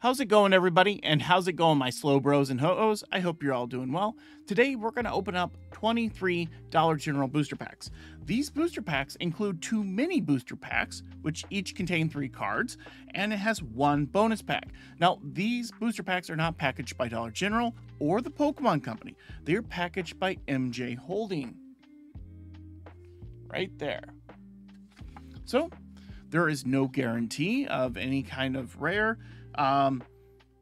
How's it going, everybody? And how's it going, my slow bros and ho-ohs? I hope you're all doing well. Today, we're going to open up 23 Dollar General booster packs. These booster packs include two mini booster packs, which each contain three cards, and it has one bonus pack. Now, these booster packs are not packaged by Dollar General or the Pokemon Company. They are packaged by MJ Holding. Right there. So, there is no guarantee of any kind of rare um,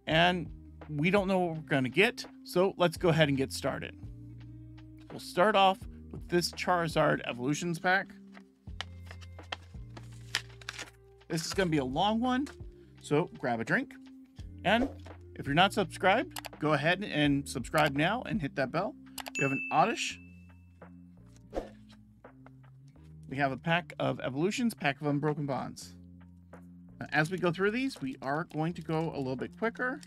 and we don't know what we're going to get, so let's go ahead and get started. We'll start off with this Charizard Evolutions pack. This is going to be a long one, so grab a drink. And if you're not subscribed, go ahead and subscribe now and hit that bell. We have an Oddish. We have a pack of Evolutions, pack of Unbroken Bonds. As we go through these, we are going to go a little bit quicker.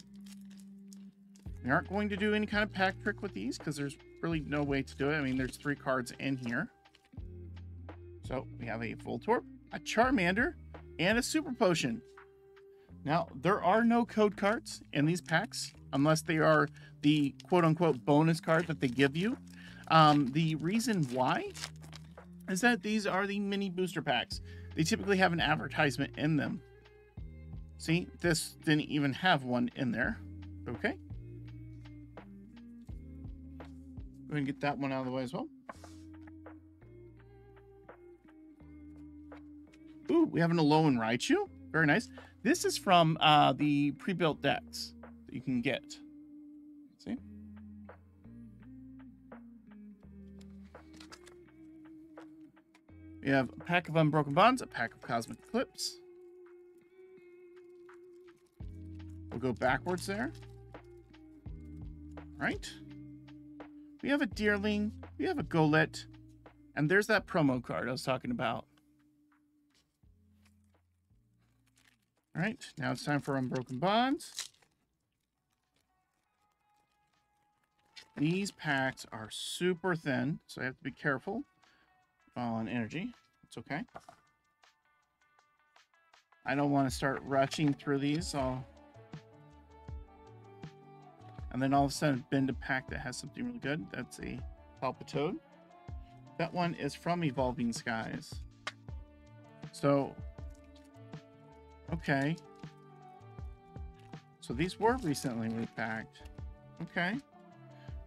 We aren't going to do any kind of pack trick with these because there's really no way to do it. I mean, there's three cards in here. So we have a Voltorb, a Charmander, and a Super Potion. Now, there are no code cards in these packs unless they are the quote-unquote bonus card that they give you. Um, the reason why is that these are the mini booster packs. They typically have an advertisement in them. See, this didn't even have one in there. Okay. Go and get that one out of the way as well. Ooh, we have an Alolan Raichu. Very nice. This is from uh, the pre-built decks that you can get. See? We have a pack of Unbroken Bonds, a pack of Cosmic Eclipse, We'll go backwards there. Right? We have a Deerling. We have a Golett. And there's that promo card I was talking about. All right, now it's time for Unbroken Bonds. These packs are super thin, so I have to be careful on energy. It's okay. I don't want to start rushing through these. I'll and then all of a sudden, bend a pack that has something really good. That's a Palpitoad. That one is from Evolving Skies. So, okay. So these were recently repacked. Okay.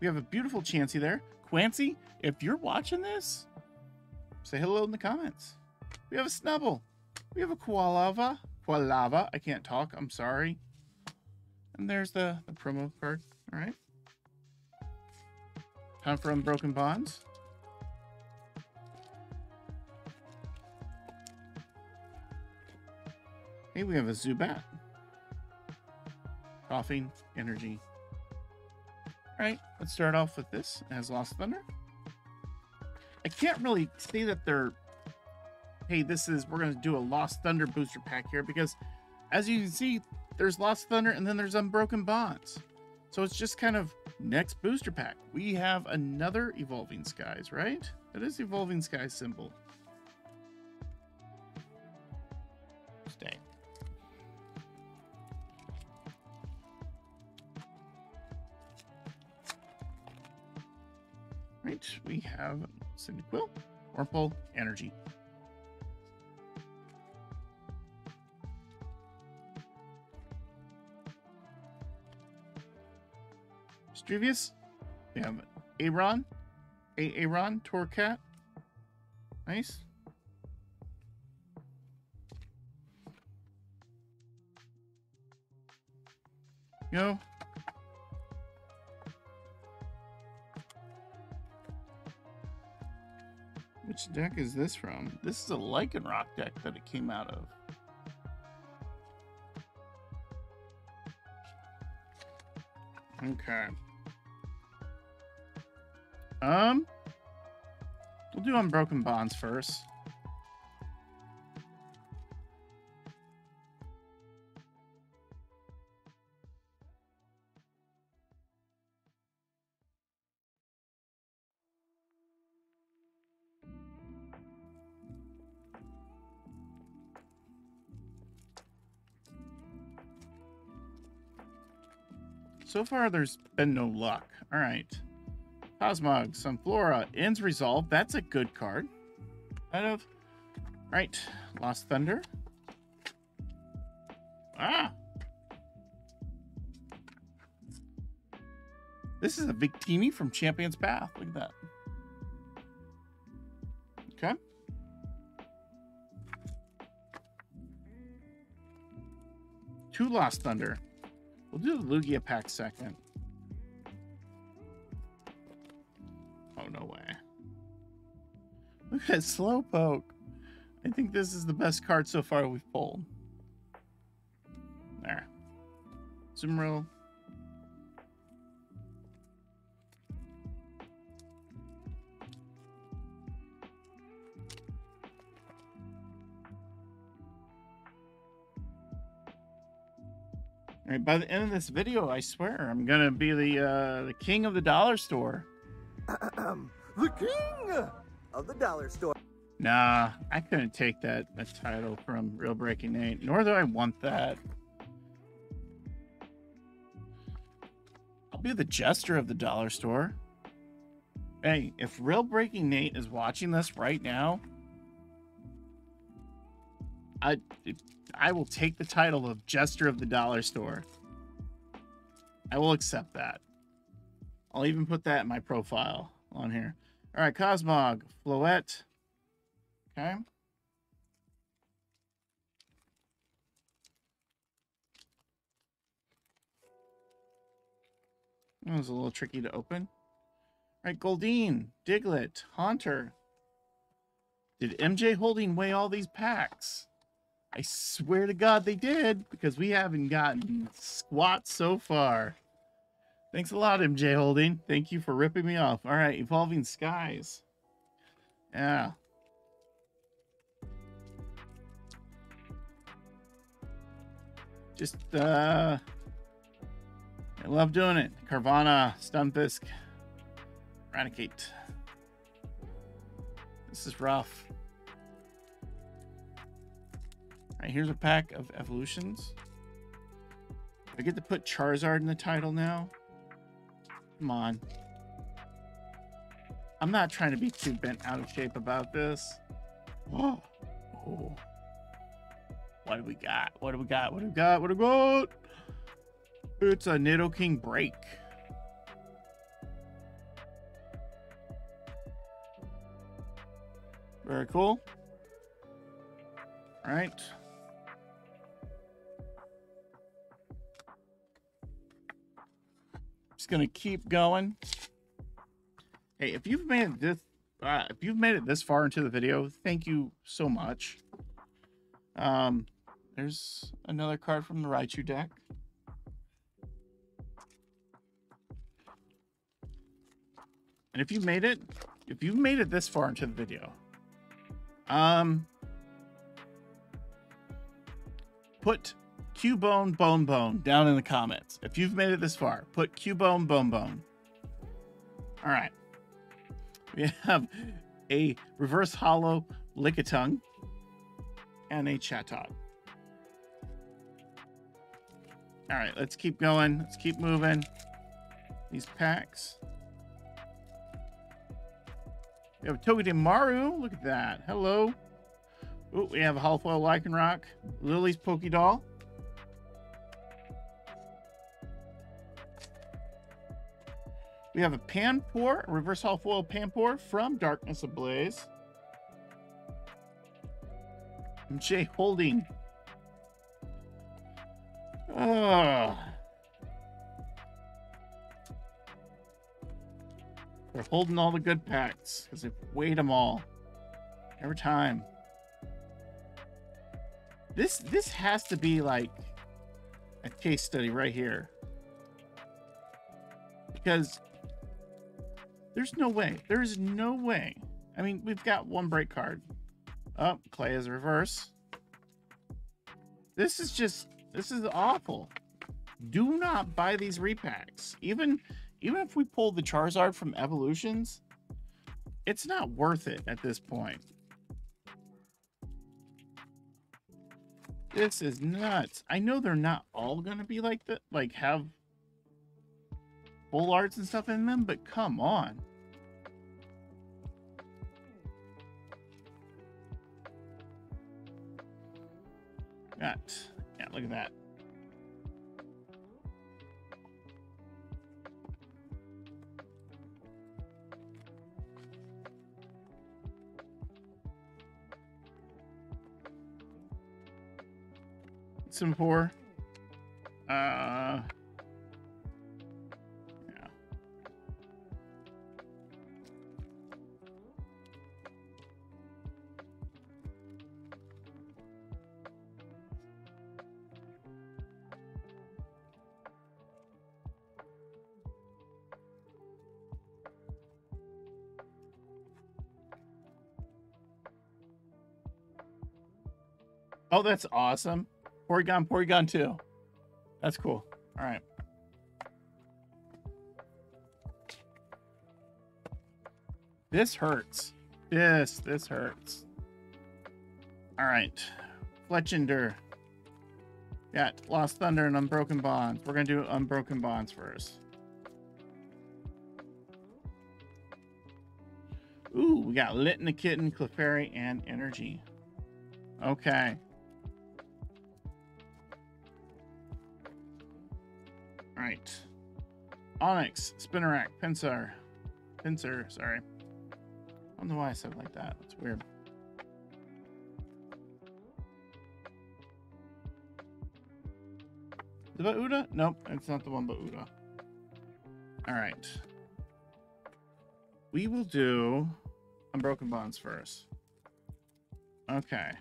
We have a beautiful Chansey there. Quancy, if you're watching this, say hello in the comments. We have a Snubbull. We have a Quilava. Quilava. I can't talk. I'm sorry. And there's the, the promo card. All right. Time for Unbroken Bonds. Hey, we have a Zubat. Koffing, energy. All right, let's start off with this as Lost Thunder. I can't really say that they're, hey, this is, we're going to do a Lost Thunder booster pack here because as you can see, there's Lost Thunder and then there's Unbroken Bonds. So it's just kind of next booster pack. We have another Evolving Skies, right? That is Evolving Skies symbol. Stay. Right, we have Cyndaquil, Wurmple, Energy. Mischievous. We have Aron. A Aron, Torracat. Nice. Go. Which deck is this from? This is a Lycanroc deck that it came out of. Okay. Um, we'll do Unbroken Bonds first. So far, there's been no luck. All right. Cosmog, Sunflora, N's Resolve. That's a good card. Kind of. Right. Lost Thunder. Ah. This is a Victini from Champion's Path. Look at that. Okay. Two Lost Thunder. We'll do the Lugia pack second. At Slowpoke. I think this is the best card so far we've pulled. There. Zumrill. All right, by the end of this video, I swear I'm gonna be the uh, the king of the dollar store. the king of the dollar store. Nah, I couldn't take that, title from Real Breaking Nate, nor do I want that. I'll be the jester of the dollar store. Hey, if Real Breaking Nate is watching this right now, I I will take the title of Jester of the Dollar Store. I will accept that. I'll even put that in my profile on here. All right, Cosmog, Floette. Okay. That was a little tricky to open. All right, Goldeen, Diglett, Haunter. Did MJ Holding weigh all these packs? I swear to God they did, because we haven't gotten squat so far. Thanks a lot, MJ Holding. Thank you for ripping me off. All right, Evolving Skies. Yeah. Just, uh... I love doing it. Carvanha, Stunfisk, Eradicate. This is rough. All right, here's a pack of evolutions. I get to put Charizard in the title now. Come on. I'm not trying to be too bent out of shape about this. Oh. oh. What do we got? What do we got? What do we got? What do we got? It's a Nidoking break. Very cool. All right. Just gonna keep going. Hey, if you've made this, uh, if you've made it this far into the video, thank you so much. Um, there's another card from the Raichu deck. And if you made it, if you've made it this far into the video, um, put Cubone Bone Bone down in the comments. If you've made it this far, put Cubone Bone Bone. All right. We have a reverse holo Lickitung and a Chatot. All right, let's keep going. Let's keep moving. These packs. We have a Togedemaru. Look at that. Hello. Ooh, we have a Holofoil Lycanroc. Lillie's Pokédoll. We have a Panpour, a reverse Holofoil Panpour from Darkness Ablaze. Jay Holding. Ah. Oh. They're holding all the good packs because they've weighed them all every time. This this has to be like a case study right here because there's no way. There's no way. I mean, we've got one break card. Oh, Clay is reverse. This is just this is awful. Do not buy these repacks. Even even if we pull the Charizard from Evolutions, it's not worth it at this point. This is nuts. I know they're not all going to be like that, like have full arts and stuff in them, but come on. Got, yeah, look at that. Singapore. Uh, Oh, that's awesome. Porygon, Porygon 2. That's cool. All right. This hurts. This, this hurts. All right. Fletchinder. Got Lost Thunder and Unbroken Bonds. We're going to do Unbroken Bonds first. Ooh, we got Lit the Kitten, Clefairy, and Energy. Okay. Right. Onix, Spinarak, Pinsir. Pinsir, sorry. I don't know why I said it like that. It's weird. The Bauda? Nope, it's not the one Bauda. Alright. We will do Unbroken Bonds first. Okay.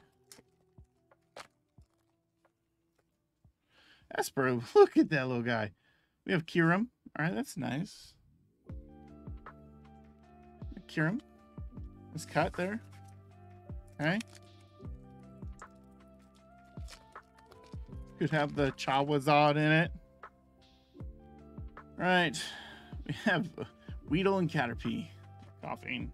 Espurr, look at that little guy. We have Kyurem. All right, that's nice. Kyurem. It's cut there. Okay. Could have the Chawazad in it. All right. We have Weedle and Caterpie. Koffing.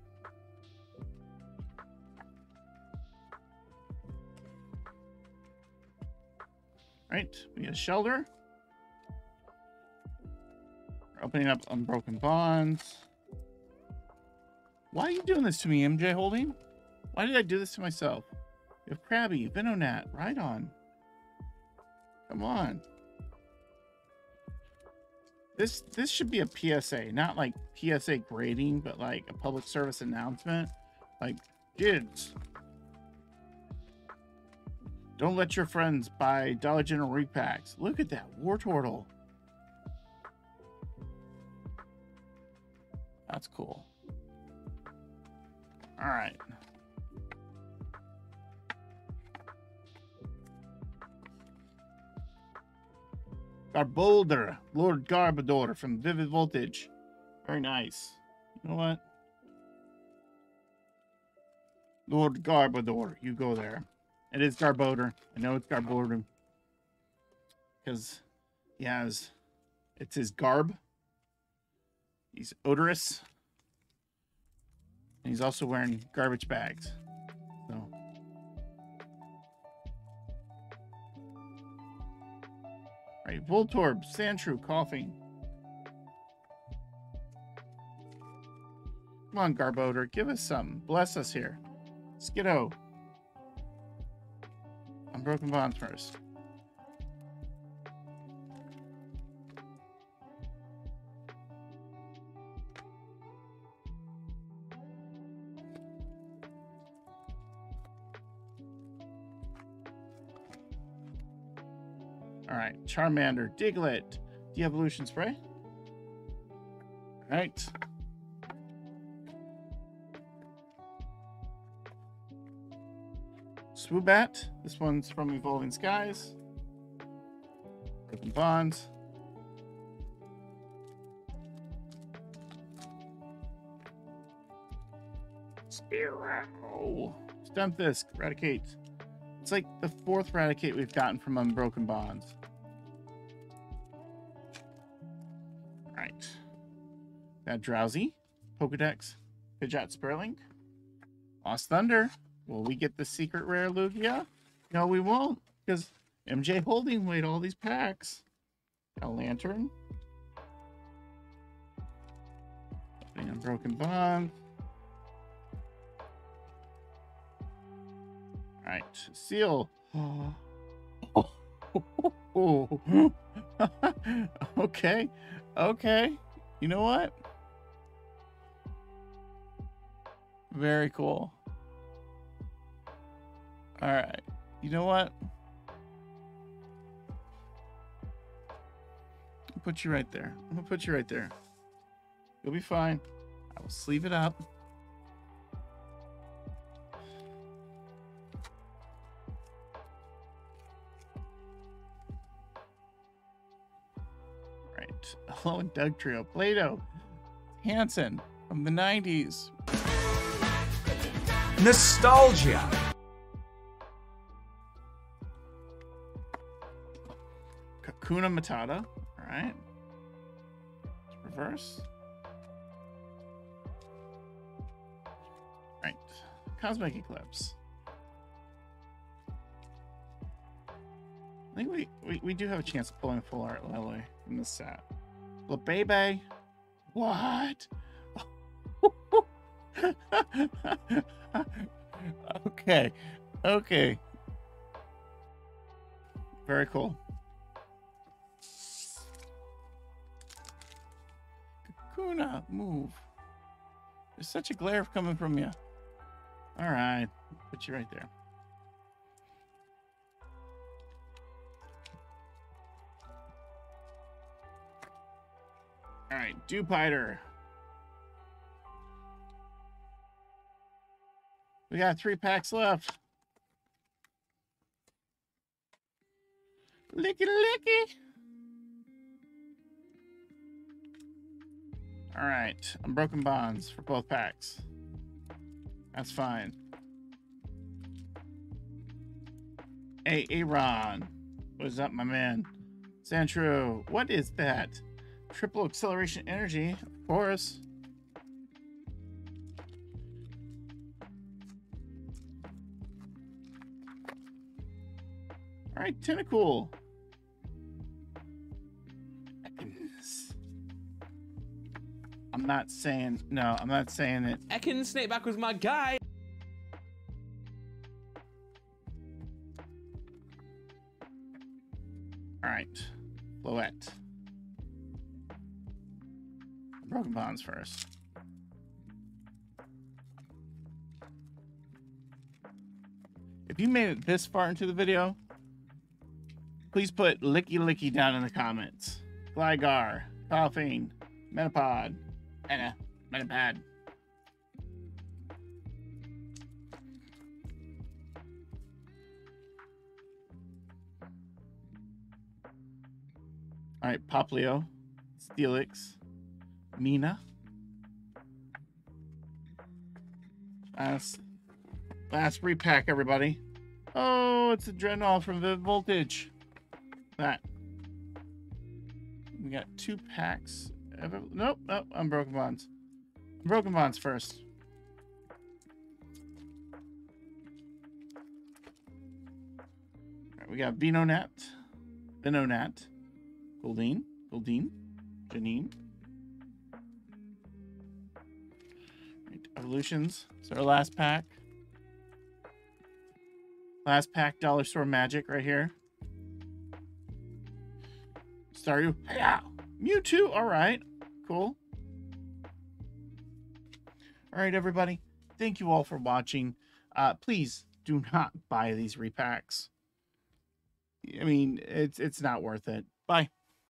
All right, we get a Shellder. Opening up unbroken bonds. Why are you doing this to me, MJ Holding? Why did I do this to myself? You have Krabby, Venonat, right on. Come on. This this should be a PSA, not like PSA grading, but like a public service announcement. Like, kids, don't let your friends buy Dollar General repacks. Look at that Wartortle. That's cool. All right. Garbodor, Lord Garbodor from Vivid Voltage. Very nice. You know what? Lord Garbodor, you go there. It is Garbodor. I know it's Garbodor. Because he has, it's his garb. He's odorous. And he's also wearing garbage bags. So. Right, Voltorb, Sandshrew, Koffing. Come on, Garbodor, give us some. Bless us here. Skiddo. Unbroken bonds first. Right, Charmander, Diglett, de-evolution spray. All right. Swoobat. This one's from Evolving Skies. Broken Bonds. Spearow. Stunfisk. Raticate. It's like the fourth Raticate we've gotten from Unbroken Bonds. That Drowzee. Pokedex. Pidgeot Sperling. Lost Thunder. Will we get the secret rare Lugia? No, we won't, because MJ Holding weighed all these packs. A Lanturn. Putting broken Bond. All right, Seel. Oh. okay. Okay. You know what? Very cool. All right. You know what? I'll put you right there. I'm gonna put you right there. You'll be fine. I will sleeve it up. Right. Hello Dugtrio. Plato. Hanson from the 90s. Nostalgia. Kakuna Matata. All right. Let's reverse. Right. Cosmic Eclipse. I think we, we, we do have a chance of pulling a full art Lele in this set. Lebebe. What? okay. Okay. Very cool. Kakuna, move. There's such a glare coming from you. All right. Put you right there. All right, Dewpider. We got three packs left. Licky licky. All right, unbroken bonds for both packs. That's fine. Hey, Aaron. What is up, my man? Sandro, what is that? Triple acceleration energy, of course. All right, Tentacool. I'm not saying no. I'm not saying it. Ekin Snakeback was my guy. All right, Floette. Broken bonds first. If you made it this far into the video, please put licky licky down in the comments. Gligar, Koffing, Metapod, and a Metapad. All right, Poplio, Steelix, Mina. Last, last repack, everybody. Oh, it's a Dreadnought from the Voltage. That. We got two packs. Nope, nope, Unbroken Bonds. Broken Bonds first. We got Venonat, Venonat, Goldeen, Goldeen, Janine. Right, evolutions. It's our last pack. Last pack, Dollar Store Magic right here. Staryu. Yeah. Mewtwo. All right. Cool. All right, everybody. Thank you all for watching. Uh, please do not buy these repacks. I mean, it's it's not worth it. Bye.